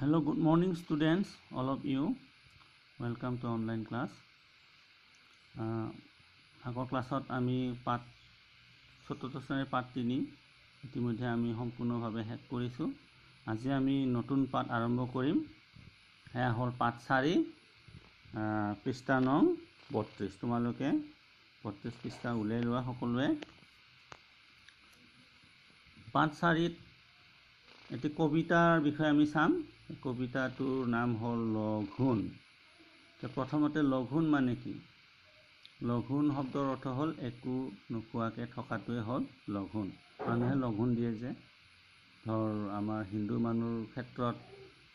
Good morning, students, all of you. Welcome to online class. Uh, আগৰ ক্লাছত আমি পাঠ চতুৰ্থ শ্ৰেণীৰ পাঠ তিনি ইতিমধ্যে আমি সম্পূৰ্ণভাৱে শেষ কৰিছোঁ। আজি আমি নতুন পাঠ আৰম্ভ কৰিম। সেয়া হ'ল পাঠ চাৰি পৃষ্ঠা নং বত্ৰিছ তোমালোকে বত্ৰিছ পৃষ্ঠা উলিয়াই লোৱা সকলোৱে। পাঠ চাৰিত এটি কবিতাৰ বিষয়ে আমি চাম। কবিতাটোৰ নাম হ'ল লঘোণ। প্ৰথমতে লঘোণ মানে কি? লঘোণ শব্দৰ অৰ্থ হ'ল একো নোখোৱাকৈ থকাটোৱে হ'ল লঘোণ। মানুহে লঘোণ দিয়ে যে। ধৰ আমাৰ হিন্দু মানুহৰ ক্ষেত্ৰত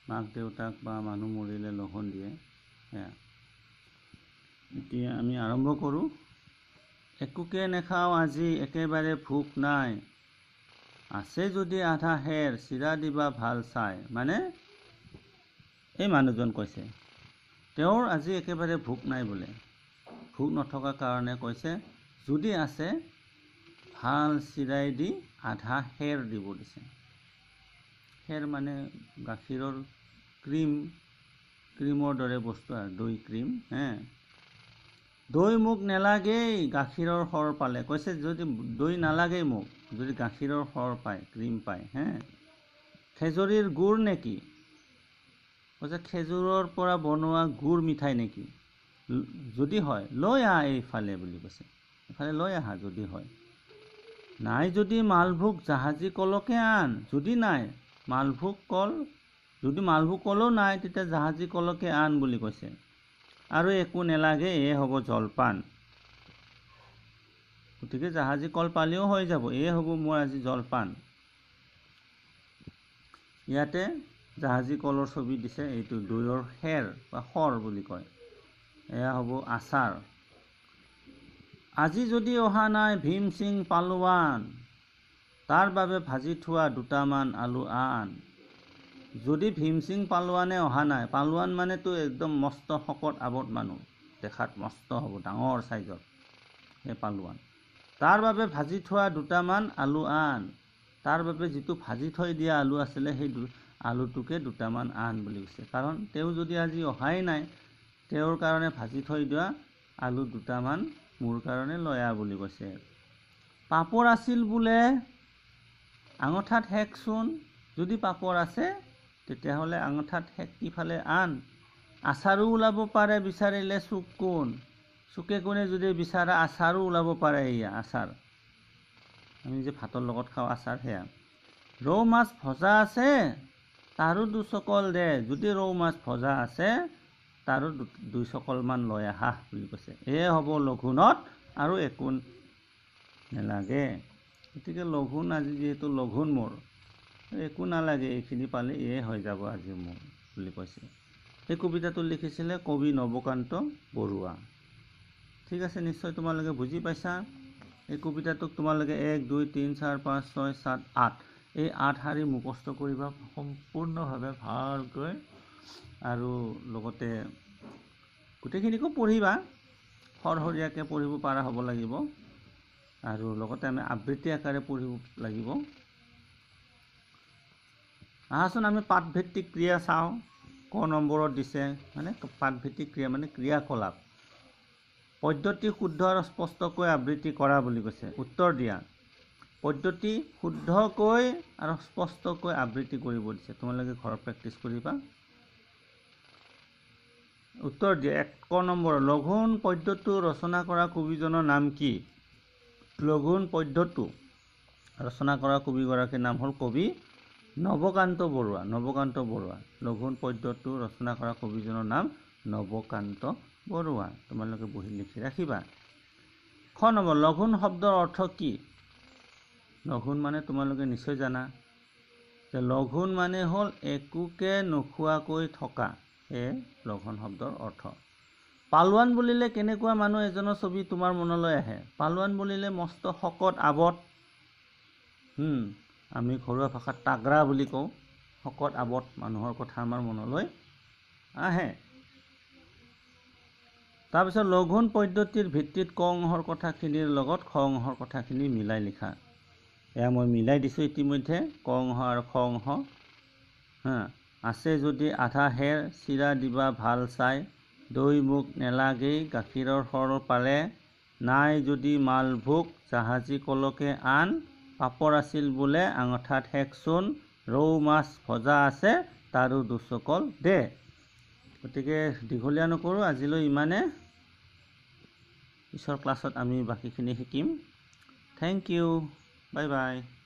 মাক দেউতাক বা মানুহ মৰিলে লঘোণ দিয়ে। সেয়া। এতিয়া আমি আৰম্ভ কৰোঁ। একোকে নেখাওঁ আজি একেবাৰে ভোক নাই। আছে যদি আধা হেৰ চিৰা দিবা ভাল চাই। মানে এই মানুহজন কৈছে তেওঁৰ আজি একেবাৰে ভোক নাই বোলে। ভোক নথকা কাৰণে কৈছে যদি আছে ভাল চিৰাই দি আধা খেৰ দিব দিছে। খেৰ মানে গাখীৰৰ ক্ৰীম ক্ৰীমৰ দৰে বস্তু আৰু দৈ ক্ৰীম হে। দৈ মোক নেলাগেই গাখীৰৰ সৰ পালে। কৈছে যদি দৈ নালাগেই মোক যদি গাখীৰৰ সৰ পায় ক্ৰীম পায় হে। খেজুৰীৰ গুড় নেকি? কৈছে খেজুৰৰ পৰা বনোৱা গুড় মিঠাই নেকি? যদি হয় লৈ আহা এইফালে বুলি কৈছে। এইফালে লৈ আহা যদি হয়। নাই যদি মালভোগ জাহাজী কলকে আন যদি নাই মালভোগ কল যদি মালভোগ কলো নাই তেতিয়া জাহাজী কলকে আন বুলি কৈছে। আৰু একো নেলাগে এয়ে হ'ব জলপান। গতিকে জাহাজী কল পালেও হৈ যাব এয়ে হ'ব মোৰ আজি জলপান। ইয়াতে জাহাজী কলৰ ছবি দিছে এইটো দৈৰ খেৰ বা সৰ বুলি কয়। এয়া হ'ব আচাৰ। আজি যদি অহা নাই ভীম সিং পালোৱান তাৰ বাবে ভাজি থোৱা দুটামান আলু আন। যদি ভীম সিং পালোৱানে অহা নাই পালোৱান মানেতো একদম মস্ত শকত আৱত মানুহ দেখাত মস্ত হ'ব ডাঙৰ চাইজত সেই পালোৱান। তাৰ বাবে ভাজি থোৱা দুটামান আলু আন তাৰ বাবে যিটো ভাজি থৈ দিয়া আলু আছিলে সেই আলুটোকে দুটামান আন বুলি কৈছে। কাৰণ তেওঁ যদি আজি অহাই নাই তেওঁৰ কাৰণে ভাজি থৈ দিয়া আলু দুটামান মোৰ কাৰণে লৈ আহ বুলি কৈছে। পাপৰ আছিল বোলে আঙঠাত শেকচোন যদি পাপৰ আছে তেতিয়াহ'লে আঙঠাত সেকি ফালে আন। আচাৰো ওলাব পাৰে বিচাৰিলে চুক কোন? চুকে কোণে যদি বিচাৰা আচাৰো ওলাব পাৰে এয়া আচাৰ। আমি যে ভাতৰ লগত খাওঁ আচাৰ সেয়া। ৰৌ মাছ ভজা আছে? তাৰো দুচকল দে যদি ৰৌ মাছ ভজা আছে তাৰো দুই চকলমান লৈ আহা বুলি কৈছে। এয়ে হ'ব লঘোণত আৰু একো নেলাগে। গতিকে লঘোণ আজি যিহেতু লঘোণ মোৰ একো নালাগে এইখিনি পালে এয়ে হৈ যাব আজি মোৰ বুলি কৈছে। এই কবিতাটো লিখিছিলে কবি নৱকান্ত বৰুৱা। ঠিক আছে নিশ্চয় তোমালোকে বুজি পাইছা। এই কবিতাটোক তোমালোকে এক দুই তিনি চাৰি পাঁচ ছয় সাত আঠ এই আঠ শাৰী মুখস্থ কৰিবা সম্পূৰ্ণভাৱে ভালকৈ আৰু লগতে গোটেইখিনিকো পঢ়িবা সৰসৰীয়াকৈ পঢ়িব পৰা হ'ব লাগিব আৰু লগতে আমি আবৃত্তি আকাৰে পঢ়িব লাগিব। আহাচোন আমি পাঠভিত্তিক ক্ৰিয়া চাওঁ ক নম্বৰত দিছে মানে পাঠভিত্তিক ক্ৰিয়া মানে ক্ৰিয়াকলাপ। পদ্ধতি শুদ্ধ আৰু স্পষ্টকৈ আবৃত্তি কৰা বুলি কৈছে। উত্তৰ দিয়া। পদ্ধতি শুদ্ধকৈ আৰু স্পষ্টকৈ আবৃত্তি কৰিব দিছে। তোমালোকে ঘৰত প্ৰেক্টিছ কৰিবা। উত্তৰ দিয়া এক নম্বৰ লঘোণ পদ্যটো ৰচনা কৰা কবিজনৰ নাম কি? লঘোণ পদ্যটো ৰচনা কৰা কবিগৰাকীৰ নাম হ'ল কবি নৱকান্ত বৰুৱা নৱকান্ত বৰুৱা। লঘোণ পদ্যটো ৰচনা কৰা কবিজনৰ নাম নৱকান্ত বৰুৱা। তোমালোকে বহি লিখি ৰাখিবা। খ নম্বৰ লঘোণ শব্দৰ অৰ্থ কি? লঘোণ মানে তোমালোকে নিশ্চয় জানা। যে লঘোণ মানে হ'ল একোকে নোখোৱাকৈ থকা এয়ে লঘোণ শব্দৰ অৰ্থ। পালোৱান বুলিলে কেনেকুৱা মানুহ এজনৰ ছবি তোমাৰ মনলৈ আহে? পালোৱান বুলিলে মস্ত শকত আৱত আমি ঘৰুৱা ভাষাত তাগৰা বুলি কওঁ। শকত আৱত মানুহৰ কথা আমাৰ মনলৈ আহে। তাৰপিছত লঘোণ পদ্ধতিৰ ভিত্তিত ক অংশৰ কথাখিনিৰ লগত খ অংশৰ কথাখিনি মিলাই লিখা। এয়া মই মিলাই দিছোঁ ইতিমধ্যে ক অংশ আৰু খ অংশ হা আছে যদি আধা হেৰ চিৰা দিবা ভাল চাই দৈ মোক নেলাগেই গাখীৰৰ সৰ পাৰে নাই যদি মালভোগ জাহাজী কলকে আন পাপৰ আছিল বোলে আঙঠাত শেকচোন ৰৌ মাছ ভজা আছে তাৰো দুচকল দে। গতিকে দীঘলীয়া নকৰোঁ আজিলৈ ইমানে। পিছৰ ক্লাছত আমি বাকীখিনি শিকিম। Thank U. 拜拜。